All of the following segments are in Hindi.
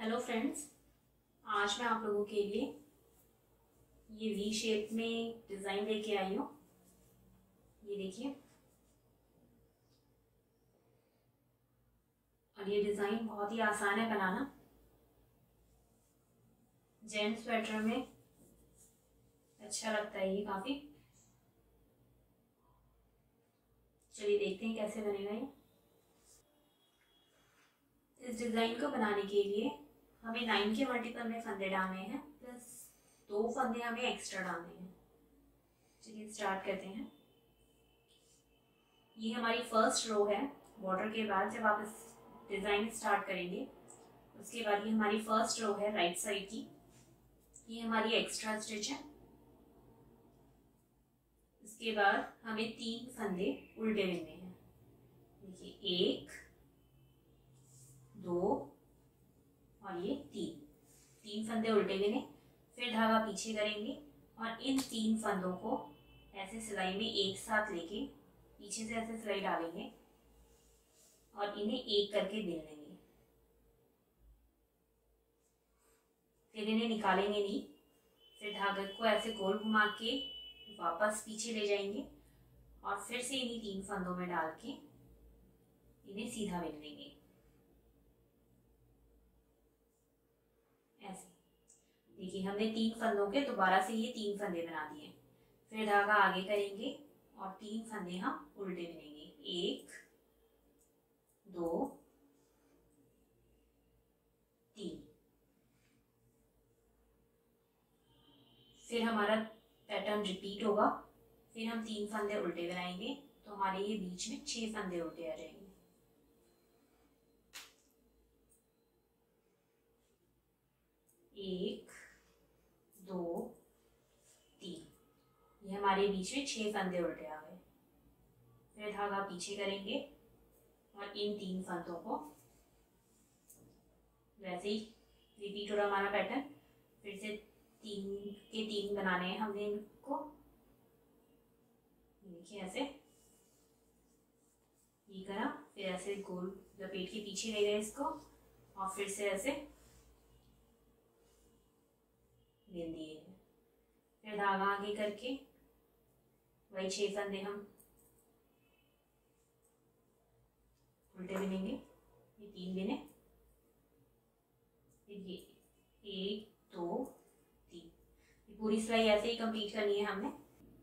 हेलो फ्रेंड्स आज मैं आप लोगों के लिए ये वी शेप में डिज़ाइन लेके आई हूँ। ये देखिए। और ये डिज़ाइन बहुत ही आसान है बनाना। जेंट स्वेटर में अच्छा लगता है ये काफ़ी। चलिए देखते हैं कैसे बनेगा ये। इस डिज़ाइन को बनाने के लिए हमें नाइन के मल्टीपल में फंदे डालने हैं प्लस दो फंदे हमें एक्स्ट्रा डालने हैं। चलिए स्टार्ट करते हैं। ये हमारी फ़र्स्ट रो है। बॉर्डर के बाद जब आप इस डिज़ाइन स्टार्ट करेंगे, उसके बाद ये हमारी फ़र्स्ट रो है राइट साइड की। ये हमारी एक्स्ट्रा स्टिच है। इसके बाद हमें तीन फंदे उल्टे बिनने हैं। देखिए, एक, दो और ये तीन। तीन फंदे उल्टे बिने फिर धागा पीछे करेंगे और इन तीन फंदों को ऐसे सिलाई में एक साथ लेके पीछे से ऐसे सिलाई डालेंगे और इन्हें एक करके बिन लेंगे। फिर इन्हें निकालेंगे नहीं, फिर धागे को ऐसे गोल घुमा के वापस पीछे ले जाएँगे और फिर से इन्हीं तीन फंदों में डाल के इन्हें सीधा बिन लेंगे ऐसे देखिए हमने तीन फंदों के दोबारा से ये तीन फंदे बना दिए फिर धागा आगे करेंगे और तीन फंदे हम उल्टे बिनेंगे। एक, दो, तीन। फिर हमारा पैटर्न रिपीट होगा। फिर हम तीन फंदे उल्टे बनाएँगे। तो हमारे ये बीच में छह फंदे उल्टे आ जाएँगे। एक दो तीन ये हमारे बीच में छह फंदे उल्टे आ गए। फिर धागा पीछे करेंगे और इन तीन फंदों को वैसे ही रिपीट हो रहा हमारा पैटर्न फिर से तीन के तीन बनाने हैं हमने इनको। देखिए ऐसे। ये करा, फिर ऐसे गोल लपेट के पीछे ले गए इसको और फिर से ऐसे बिन दिए फिर धागा आगे करके वही छह फंदे हम उल्टे बिनेंगे ये तीन बिने ये एक, दो, तीन। ये पूरी सिलाई ऐसे ही कंप्लीट करनी है हमने।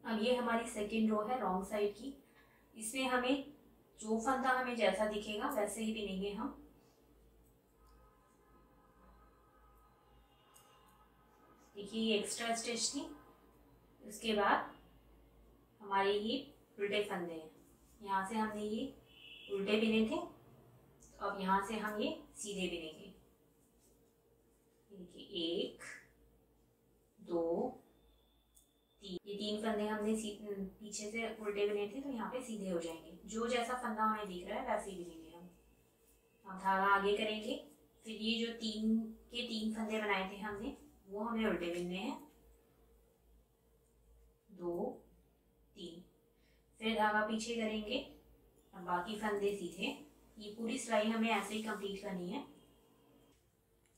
अब ये हमारी सेकेंड रो है रॉन्ग साइड की। इसमें हमें जो फंदा हमें जैसा दिखेगा वैसे ही बिनेंगे हम। देखिए ये एक्स्ट्रा स्टिच थी। उसके बाद हमारे ये उल्टे फंदे हैं। यहाँ से हमने ये उल्टे बिने थे तो अब यहाँ से हम ये सीधे बिनेंगे एक, दो, तीन। ये तीन फंदे हमने पीछे से उल्टे बिने थे तो यहाँ पे सीधे हो जाएँगे। जो जैसा फंदा हमें दिख रहा है, वैसे ही बिनेंगे हम। अब धागा आगे करेंगे। फिर ये जो तीन, के तीन फंदे बनाए थे हमने, वो हमें उल्टे बिनने हैं। दो फिर धागा पीछे करेंगे। और बाकी फंदे सीधे। ये पूरी सिलाई हमें ऐसे ही कंप्लीट करनी है।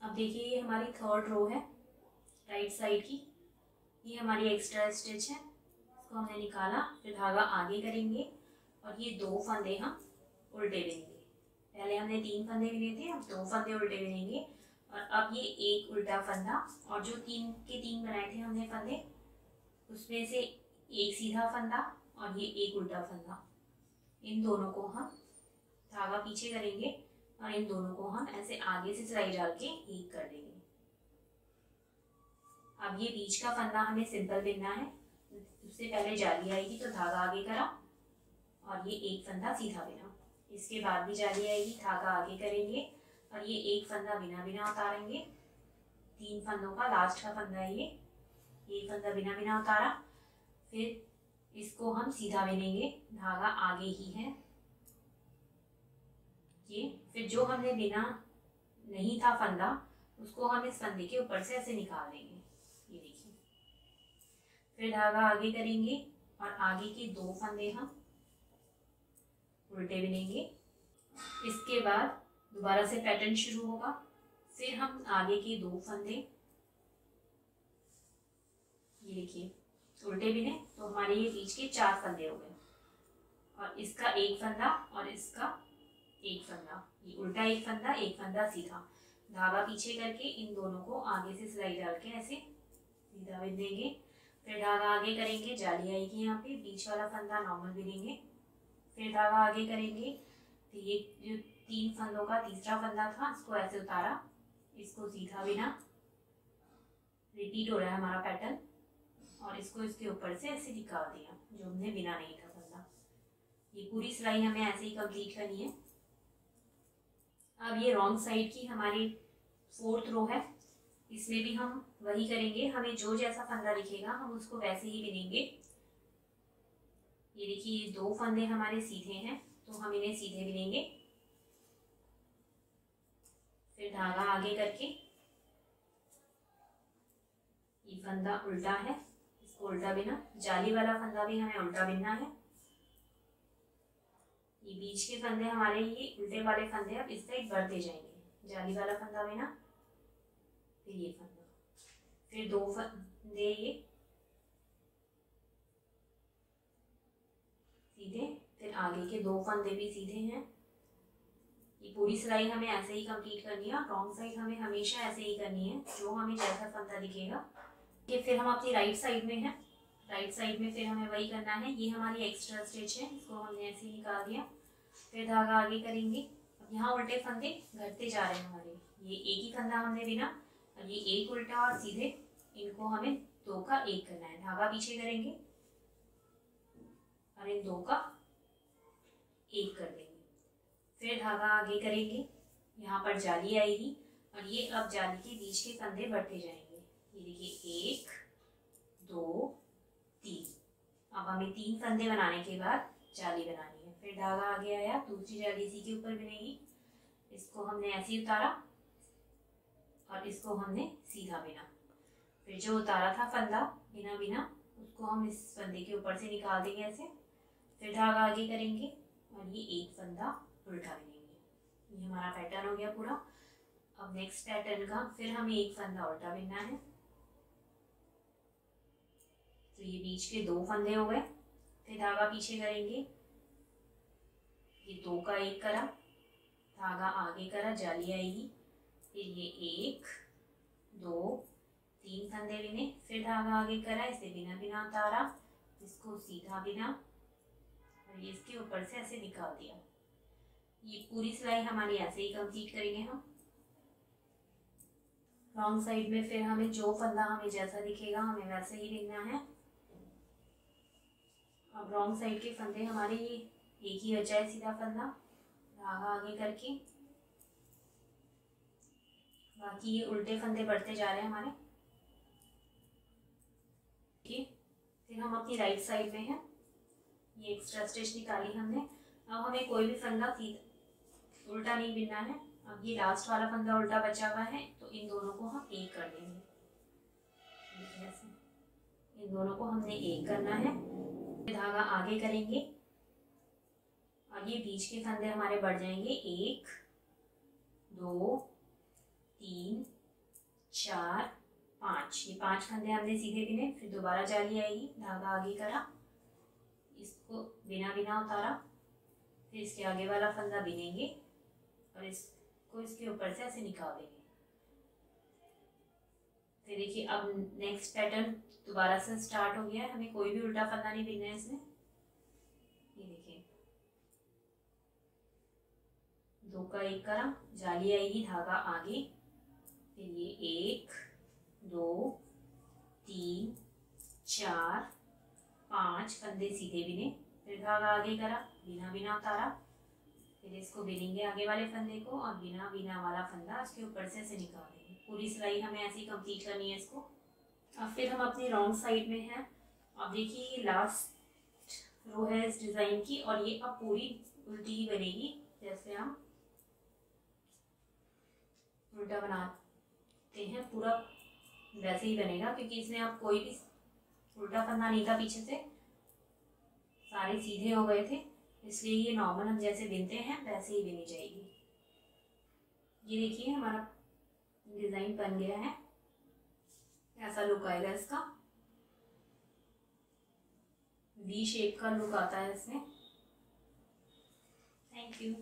अब देखिए, ये हमारी थर्ड रो है राइट साइड की। ये हमारी एक्स्ट्रा स्टिच है। इसको हमने निकाला, फिर धागा आगे करेंगे और ये दो फंदे हम उल्टे बिनेंगे। पहले हमने तीन फंदे बिने थे, अब दो फंदे उल्टे बिनेंगे। और अब ये एक उल्टा फंदा, और जो तीन के तीन बनाए थे हमने फंदे, उसमें से एक सीधा फंदा और ये एक उल्टा फंदा इन दोनों को हम धागा पीछे करेंगे और इन दोनों को हम ऐसे आगे से सिलाई डाल के एक कर देंगे। अब ये बीच का फंदा हमें सिंपल बिनना है। उससे पहले जाली आएगी तो धागा आगे करा और ये एक फंदा सीधा बिना। इसके बाद भी जाली आएगी धागा आगे करेंगे और ये एक फंदा बिना बिना उतारेंगे। तीन फंदों का लास्ट का फंदा है ये। एक फंदा बिना बिना उतारा। फिर इसको हम सीधा बिनेंगे धागा आगे ही है। ये, फिर जो हमने बिना नहीं था फंदा, उसको हम इस फंदे के ऊपर से ऐसे निकाल देंगे। ये देखिए। फिर धागा आगे करेंगे और आगे के दो फंदे हम उल्टे बिनेंगे इसके बाद दोबारा से पैटर्न शुरू होगा। फिर हम आगे के दो फंदे, ये देखिए। उल्टे भी बिने तो हमारे ये बीच के चार फंदे हो गए। और इसका एक फंदा और इसका एक फंदा। ये उल्टा एक फंदा एक फंदा सीधा। धागा पीछे करके इन दोनों को आगे से सिलाई डाल के ऐसे सीधा बिन देंगे। फिर धागा आगे करेंगे, जाली आएगी यहाँ पे, बीच वाला फंदा नॉर्मल बिनेंगे। फिर धागा आगे करेंगे तो ये जो तीन फंदों का तीसरा फंदा था, इसको ऐसे उतारा, इसको सीधा बिना। रिपीट हो रहा है हमारा पैटर्न और इसको इसके ऊपर से ऐसे निकाल दिया, जो हमने बिना नहीं था फंदा ये पूरी सिलाई हमें ऐसे ही कंप्लीट करनी है। अब ये रॉन्ग साइड की हमारी फोर्थ रो है। इसमें भी हम वही करेंगे। हमें जो जैसा फंदा दिखेगा, हम उसको वैसे ही बिनेंगे। ये देखिए दो फंदे हमारे सीधे हैं तो हम इन्हें सीधे बिनेंगे। फिर धागा आगे करके। ये फंदा उल्टा है। उल्टा बिना, जाली वाला फंदा भी हमें उल्टा बिनना है। ये बीच के फंदे हमारे, ये उल्टे वाले फंदे अब इस साइड बढ़ते जाएँगे। जाली वाला फंदा बिना, फिर ये फंदा। फिर दो फंदे ये। सीधे, फिर आगे के दो फंदे भी सीधे हैं। ये पूरी सिलाई हमें ऐसे ही कंप्लीट करनी है रॉन्ग साइड हमें हमेशा ऐसे ही करनी है, जो हमें जैसा फंदा दिखेगा। ये फिर हम अपनी राइट साइड में हैं। राइट साइड में फिर हमें वही करना है। ये हमारी एक्स्ट्रा स्टिच है, इसको हमने ऐसे ही निकाल दिया। फिर धागा आगे करेंगे। अब यहाँ उल्टे फंदे घटते जा रहे हैं हमारे। ये एक ही फंदा हमने बिना और ये एक उल्टा और सीधे इनको हमें दो का एक करना है। धागा पीछे करेंगे और इन दो का एक कर देंगे। फिर धागा आगे करेंगे। यहाँ पर जाली आएगी और ये अब जाली के बीच के फंदे बढ़ते जाएँगे। ये देखिए, एक, दो, तीन। अब हमें तीन फंदे बनाने के बाद जाली बनानी है। फिर धागा आगे आया दूसरी जाली इसी के ऊपर बनेगी। इसको हमने ऐसे ही उतारा और इसको हमने सीधा बिना। फिर जो उतारा था फंदा, बिना बिना, उसको हम इस फंदे के ऊपर से निकाल देंगे ऐसे। फिर धागा आगे करेंगे और ये एक फंदा उल्टा बिनेंगे। ये हमारा पैटर्न हो गया पूरा। अब नेक्स्ट पैटर्न का फिर हमें एक फंदा उल्टा बिनना है। तो ये बीच के दो फंदे हो गए। फिर धागा पीछे करेंगे। ये दो का एक करा, धागा आगे करा, जाली आएगी। फिर ये एक, दो, तीन फंदे बिने। फिर धागा आगे करा, इसे बिना बिना उतारा, इसको सीधा बिना। और ये इसके ऊपर से ऐसे निकाल दिया। ये पूरी सिलाई हमारी ऐसे ही कंप्लीट करेंगे हम। रॉन्ग साइड में फिर हमें जो फंदा हमें जैसा दिखेगा, हमें वैसे ही बिनना है। अब रॉन्ग साइड के फंदे हमारे ये एक ही बचा है सीधा फंदा। धागा आगे करके। बाकी ये उल्टे फंदे बढ़ते जा रहे हैं हमारे। ठीक फिर हम अपनी राइट साइड में हैं। ये एक्स्ट्रा स्टिच निकाली हमने। अब हमें कोई भी फंदा सीधा, उल्टा नहीं बिनना है। अब ये लास्ट वाला फंदा उल्टा बचा हुआ है तो इन दोनों को हम एक कर देंगे। इन दोनों को हमने एक करना है। आगे करेंगे। और ये बीच के फंदे हमारे बढ़ जाएँगे। एक, दो, तीन, चार, पाँच। ये पाँच फंदे हमने सीधे बिने फिर दोबारा जाली आएगी। धागा आगे करा। इसको बिना बिना उतारा। फिर इसके आगे वाला फंदा बिनेंगे। और इसको इसके ऊपर से ऐसे निकाल देंगे। फिर देखिए, अब नेक्स्ट पैटर्न दोबारा से स्टार्ट हो गया है। हमें कोई भी उल्टा फंदा नहीं बिनना है इसमें ये देखिए दो का एक करा, जाली आएगी, धागा आगे। फिर ये एक, दो, तीन, चार, पाँच फंदे सीधे बिने। फिर धागा आगे करा बिना बिना उतारा। फिर इसको बिनेंगे आगे वाले फंदे को और बिना बिना वाला फंदा इसके ऊपर से ऐसे निकाल देंगे पूरी सिलाई हमें ऐसे ही कंप्लीट करनी है इसको। अब फिर हम अपनी रॉन्ग साइड में हैं। अब देखिए ये लास्ट रो है इस डिज़ाइन की और ये अब पूरी उल्टी ही बनेगी, जैसे हम उल्टा बनाते हैं, पूरा वैसे ही बनेगा, क्योंकि इसमें अब कोई भी उल्टा फंदा नहीं था पीछे से। सारे सीधे हो गए थे, इसलिए ये नॉर्मल हम जैसे बिनते हैं, वैसे ही बिनी जाएगी। ये देखिए, हमारा डिज़ाइन बन गया है। ऐसा लुक आएगा इसका। वी शेप का लुक आता है इसमें। Thank you